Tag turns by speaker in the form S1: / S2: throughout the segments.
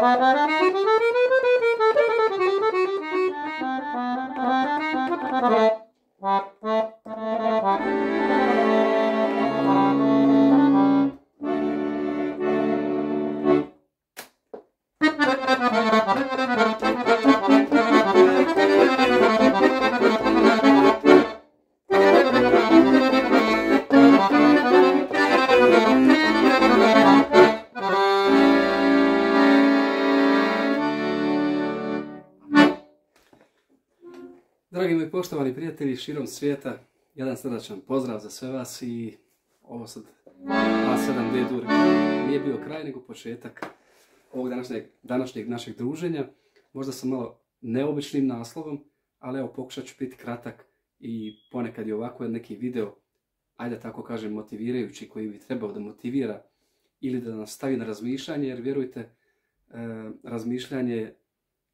S1: Thank you. Dragi moji poštovani prijatelji širom svijeta, jedan srdačan pozdrav za sve vas i ovo sad A7D dur nije bio kraj nego početak ovog današnjeg, današnjeg našeg druženja. Možda sam malo neobičnim naslovom, ali evo pokušat ću biti kratak i ponekad je ovako neki video, ajde tako kažem, motivirajući koji bi trebao da motivira ili da nas stavi na razmišljanje, jer vjerujte, e, razmišljanje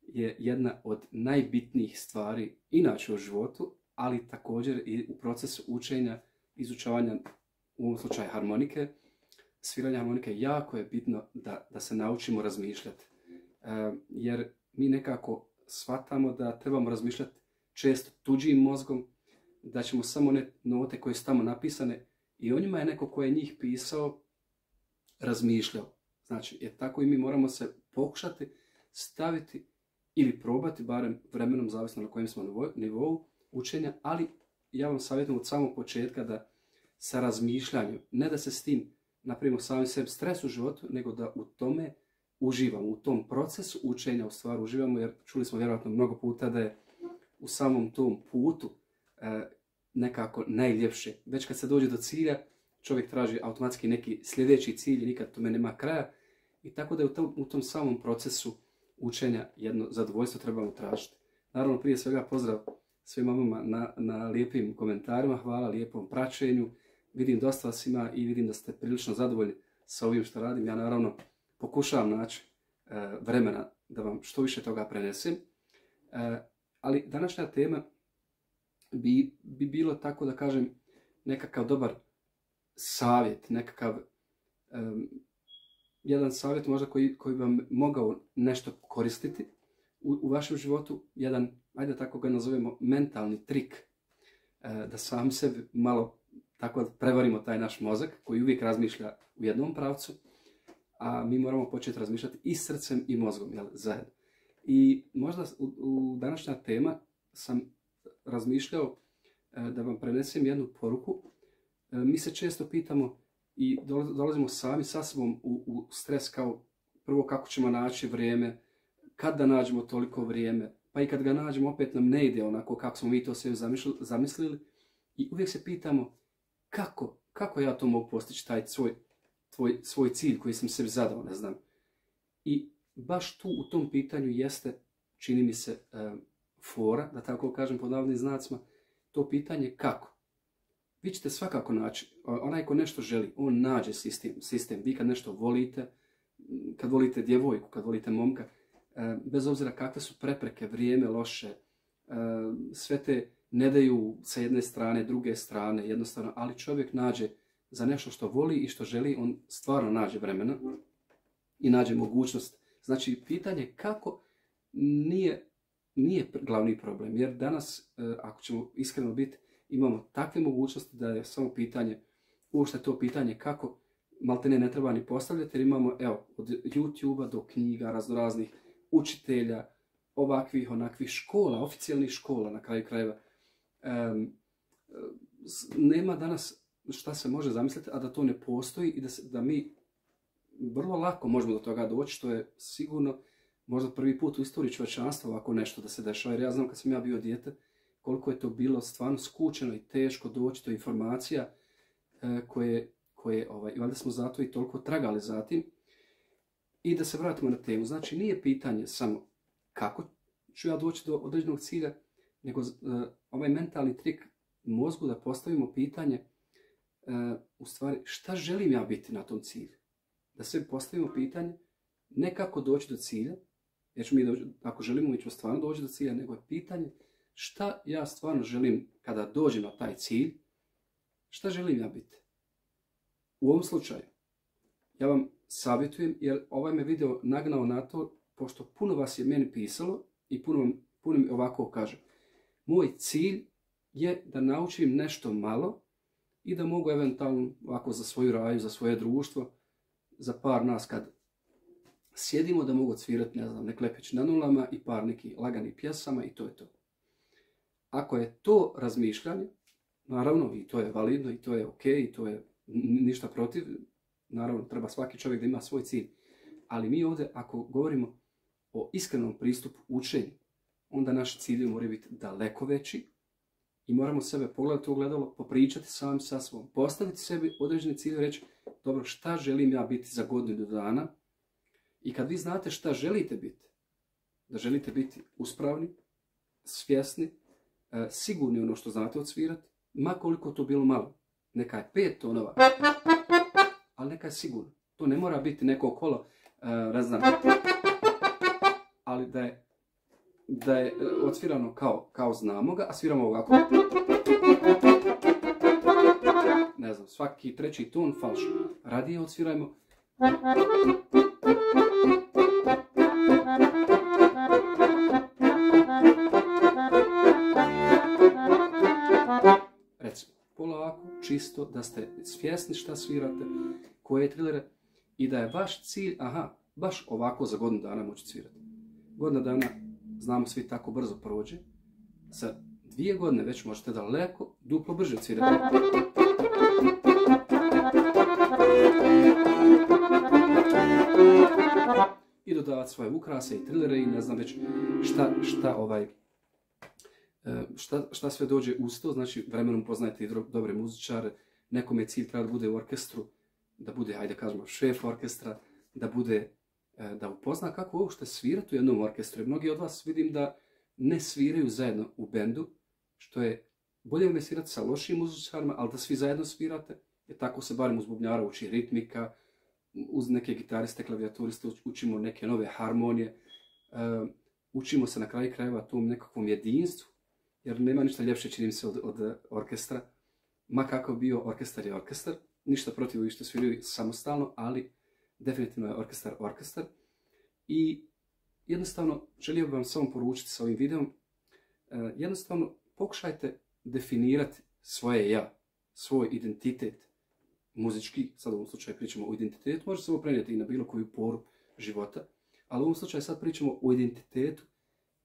S1: je jedna od najbitnijih stvari inače u životu, ali također i u procesu učenja, izučavanja, u ovom slučaju harmonike, sviranja harmonike, jako je bitno da, da se naučimo razmišljati. E, jer mi nekako shvatamo da trebamo razmišljati često tuđim mozgom, da ćemo samo one note koje su tamo napisane i o njima je neko ko je njih pisao razmišljao. Znači, jer tako i mi moramo se pokušati staviti ili probati, barem vremenom, zavisno na kojem smo nivou učenja, ali ja vam savjetujem od samog početka da sa razmišljanjem, ne da se s tim napravimo sami sebi stres u životu, nego da u tome uživamo, u tom procesu učenja u stvari uživamo, jer čuli smo vjerojatno mnogo puta da je u samom tom putu e, nekako najljepše. Već kad se dođe do cilja, čovjek traži automatski neki sljedeći cilj i nikad tome nema kraja. I tako da je u tom, u tom samom procesu učenja jedno zadovoljstvo trebamo tražiti. Naravno, prije svega pozdrav svim mamama na, na lijepim komentarima, hvala lijepom praćenju. Vidim dosta vas ima i vidim da ste prilično zadovoljni sa ovim što radim. Ja naravno pokušavam naći e, vremena da vam što više toga prenesem. E, ali današnja tema bi, bi bilo tako da kažem nekakav dobar savjet, nekakav jedan savjet možda koji, koji vam mogao nešto koristiti u, u vašem životu, jedan, ajde tako ga nazovemo, mentalni trik, e, da sam sebi malo tako prevarimo taj naš mozak koji uvijek razmišlja u jednom pravcu, a mi moramo početi razmišljati i srcem i mozgom, jel, zajedno. I možda u, u današnja tema sam razmišljao e, da vam prenesem jednu poruku. E, mi se često pitamo i dolazimo sami sa sobom u, u stres kao prvo kako ćemo naći vrijeme, kad da nađemo toliko vrijeme, pa i kad ga nađemo opet nam ne ide onako kako smo mi to sve zamislili. I uvijek se pitamo kako, kako ja to mogu postići taj svoj, tvoj, svoj cilj koji sam sebi zadao, ne znam. I baš tu u tom pitanju jeste, čini mi se, fora, da tako kažem pod navodnim znacima, to pitanje kako vi ćete svakako naći, onaj ko nešto želi, on nađe sistem. sistem. Vi kad nešto volite, kad volite djevojku, kad volite momka, e, bez obzira kakve su prepreke, vrijeme loše, e, sve te ne daju sa jedne strane, druge strane, jednostavno, ali čovjek nađe za nešto što voli i što želi, on stvarno nađe vremena i nađe mogućnost. Znači, pitanje kako nije, nije glavni problem, jer danas, e, ako ćemo iskreno biti, imamo takve mogućnosti da je samo pitanje, uopšte to pitanje kako, maltene ne treba ni postavljati jer imamo evo, od YouTube-a do knjiga, raznoraznih učitelja, ovakvih, onakvih škola, oficijalnih škola na kraju krajeva. nema danas šta se može zamisliti, a da to ne postoji i da, da mi vrlo lako možemo do toga doći, što je sigurno možda prvi put u istoriji čovječanstva ovako nešto da se dešava. Jer ja znam kad sam ja bio dijete, koliko je to bilo stvarno skučeno i teško doći do informacija e, koje, koje ovaj, valjda smo zato i toliko tragali za tim. I da se vratimo na temu. Znači, nije pitanje samo kako ću ja doći do određenog cilja, nego e, ovaj mentalni trik mozgu da postavimo pitanje e, u stvari šta želim ja biti na tom cilju. Da se postavimo pitanje ne kako doći do cilja, jer mi doći, ako želimo mi ćemo stvarno doći do cilja, nego je pitanje šta ja stvarno želim kada dođem na taj cilj, šta želim ja biti. U ovom slučaju, ja vam savjetujem, jer ovaj me video nagnao na to, pošto puno vas je meni pisalo i puno, puno mi ovako kaže. Moj cilj je da naučim nešto malo i da mogu eventualno ovako za svoju raju, za svoje društvo, za par nas kad sjedimo da mogu odsvirati, ne znam, nek lepić na nulama i par nekih laganih pjesama i to je to. Ako je to razmišljanje, naravno i to je validno i to je ok i to je ništa protiv, naravno treba svaki čovjek da ima svoj cilj. Ali mi ovdje ako govorimo o iskrenom pristupu učenju, onda naši ciljevi moraju biti daleko veći i moramo sebe pogledati u ogledalo, popričati sami sa svom, postaviti sebi određene cilje i reći dobro šta želim ja biti za godinu dana i kad vi znate šta želite biti, da želite biti uspravni, svjesni, sigurni ono što znate odsvirati, ma koliko to bilo malo, neka je pet tonova, ali neka je sigurno. To ne mora biti neko kolo, e, znam, ali da je, da je e, odsvirano kao, kao znamo ga, a sviramo ovako. Ne znam, svaki treći ton falš. Radije odsvirajmo. Čisto, da ste svjesni šta svirate, koje trilere i da je vaš cilj, aha, baš ovako za godinu dana moći svirati. Godina dana, znamo svi tako brzo prođe, sa dvije godine već možete daleko, duplo brže svirati. I dodavati svoje ukrase i trilere i ne znam već šta, šta ovaj, Šta, šta, sve dođe uz to, znači vremenom poznajete i dobre muzičare, nekom je cilj treba da bude u orkestru, da bude, hajde kažemo, šef orkestra, da bude, e, da upozna kako uopšte svirati u jednom orkestru. Mnogi od vas vidim da ne sviraju zajedno u bendu, što je bolje ne svirati sa lošim muzičarima, ali da svi zajedno svirate, jer tako se barem uz bubnjara uči ritmika, uz neke gitariste, klavijaturiste učimo neke nove harmonije, e, učimo se na kraju krajeva tom nekakvom jedinstvu, jer nema ništa ljepše čini se od, od orkestra, ma kako bio orkestar je orkestar, ništa protiv ovih što sviraju samostalno, ali definitivno je orkestar orkestar. I jednostavno želio bih vam samo poručiti sa ovim videom, e, jednostavno pokušajte definirati svoje ja, svoj identitet muzički, sad u ovom slučaju pričamo o identitetu, može se ovo prenijeti i na bilo koju poru života, ali u ovom slučaju sad pričamo o identitetu,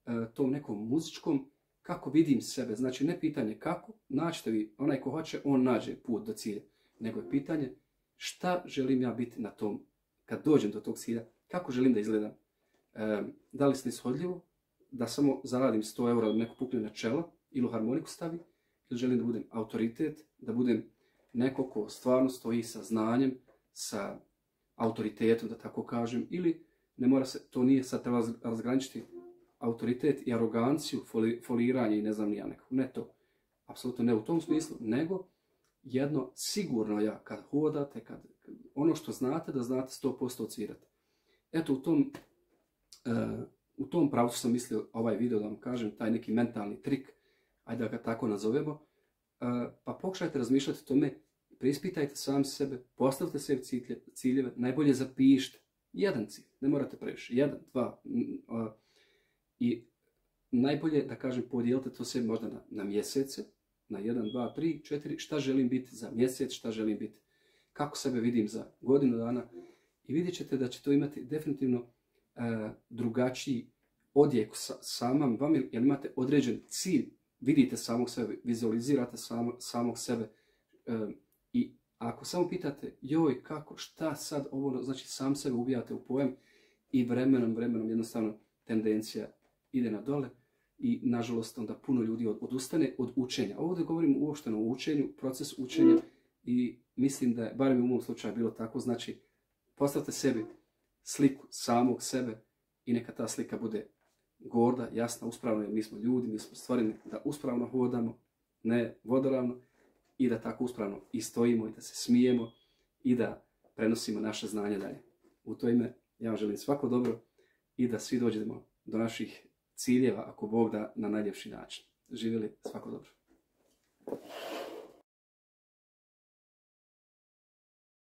S1: e, tom nekom muzičkom, kako vidim sebe, znači ne pitanje kako, naćete vi, onaj ko hoće, on nađe put do cilja, nego je pitanje šta želim ja biti na tom, kad dođem do tog cilja, kako želim da izgledam. E, da li snishodljivo, da samo zaradim 100 eura od neko pukne na čelo ili harmoniku stavi, ili želim da budem autoritet, da budem neko ko stvarno stoji sa znanjem, sa autoritetom, da tako kažem, ili ne mora se, to nije sad treba razgraničiti autoritet i aroganciju, foliranje i ne znam nija neko. Ne to. Apsolutno ne u tom smislu, nego jedno sigurno ja, kad hodate, kad, ono što znate, da znate 100% odsvirati. Eto, u tom, uh, u tom pravcu sam mislio ovaj video da vam kažem, taj neki mentalni trik, ajde da ga tako nazovemo, uh, pa pokušajte razmišljati o tome, preispitajte sami sebe, postavite sebi ciljeve, najbolje zapišite. Jedan cilj, ne morate previše, jedan, dva. I najbolje, da kažem, podijelite to sve možda na, na mjesece, na 1, 2, 3, 4, šta želim biti za mjesec, šta želim biti, kako sebe vidim za godinu dana. I vidjet ćete da će to imati definitivno uh, drugačiji odjek sa, samom vam, jer imate određen cilj, vidite samog sebe, vizualizirate samo, samog sebe. Uh, I ako samo pitate, joj, kako, šta sad ovo, znači sam sebe ubijate u pojem i vremenom, vremenom jednostavno tendencija ide na dole i nažalost onda puno ljudi odustane od učenja. Ovdje govorim uopšteno o učenju, proces učenja i mislim da je, barem u mom slučaju bilo tako, znači postavite sebi sliku samog sebe i neka ta slika bude gorda, jasna, uspravna, jer mi smo ljudi, mi smo stvoreni da uspravno hodamo, ne vodoravno i da tako uspravno i stojimo i da se smijemo i da prenosimo naše znanje dalje. U to ime ja vam želim svako dobro i da svi dođemo do naših ciljeva, ako Bog da, na najljepši način. Živjeli svako dobro.